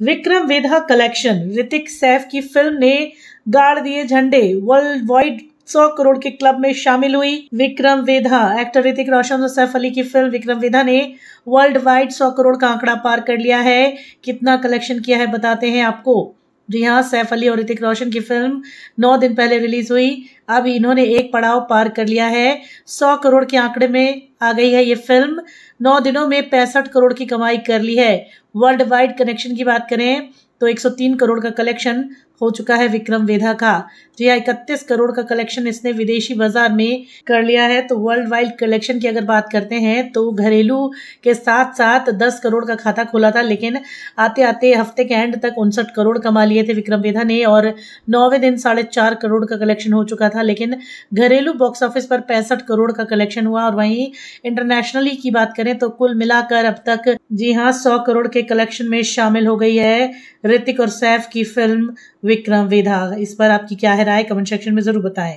Vikram Vedha collection, Hrithik Saif की film ने गाड़ दिए झंडे। वर्ल्ड वाइड सौ करोड़ के क्लब में शामिल हुई विक्रम वेधा। एक्टर ऋतिक रोशन और सैफ अली की फ़िल्म विक्रम वेधा ने वर्ल्ड वाइड सौ करोड़ का आंकड़ा पार कर लिया है। कितना कलेक्शन किया है, बताते हैं आपको। जी हाँ सैफ अली और ऋतिक रोशन की फ़िल्म नौ दिन पहले रिलीज़ हुई। अब इन्होंने एक पड़ाव पार कर लिया है। सौ करोड़ के आंकड़े में आ गई है ये फ़िल्म। नौ दिनों में पैंसठ करोड़ की कमाई कर ली है। वर्ल्ड वाइड कनेक्शन की बात करें तो 103 करोड़ का कलेक्शन हो चुका है विक्रम वेधा का। जी हाँ इकतीस करोड़ का कलेक्शन इसने विदेशी बाज़ार में कर लिया है। तो वर्ल्ड वाइड कलेक्शन की अगर बात करते हैं तो घरेलू के साथ साथ दस करोड़ का खाता खोला था, लेकिन आते आते हफ़्ते के एंड तक उनसठ करोड़ कमा लिए थे विक्रम वेधा ने और नौवे दिन साढ़े चार करोड़ का कलेक्शन हो चुका था, लेकिन घरेलू बॉक्स ऑफ़िस पर पैंसठ करोड़ का कलेक्शन हुआ और वहीं इंटरनेशनली की बात करें तो कुल मिलाकर अब तक जी हाँ सौ करोड़ के कलेक्शन में शामिल हो गई है ऋतिक और सैफ की फ़िल्म विक्रम वेधा इस पर आपकी क्या है राय? कमेंट सेक्शन में ज़रूर बताएँ।